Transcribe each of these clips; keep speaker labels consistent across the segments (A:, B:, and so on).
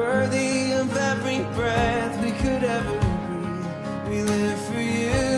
A: Worthy of every breath we could ever breathe. We live for you.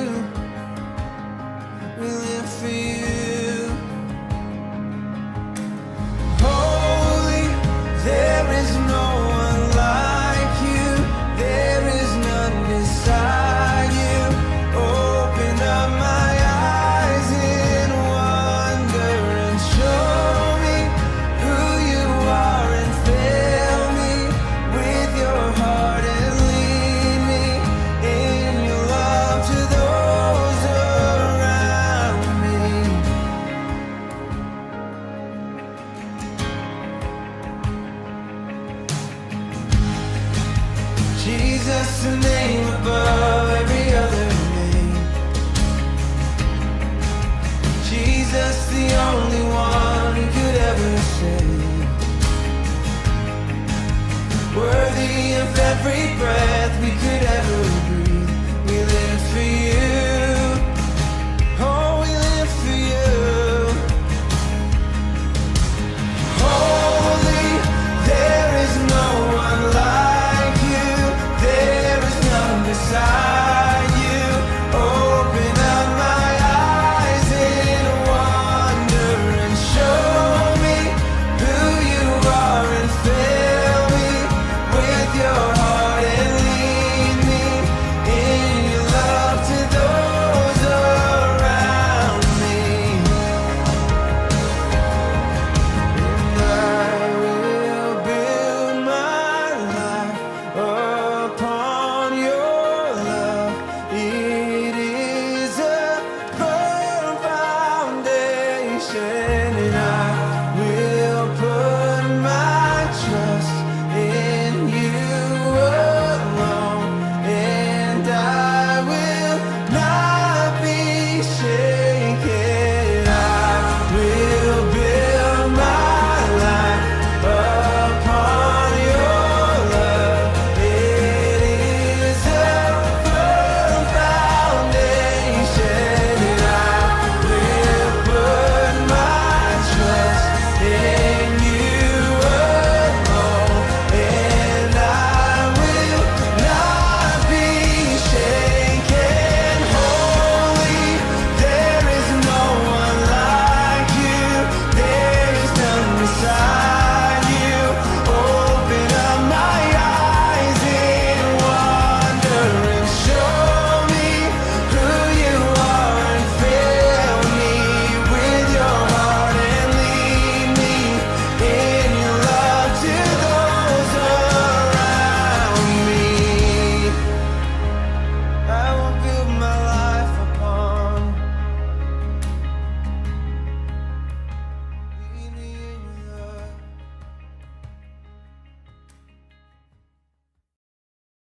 A: Jesus, the name above every other name. Jesus, the only one who could ever save. Worthy of every breath.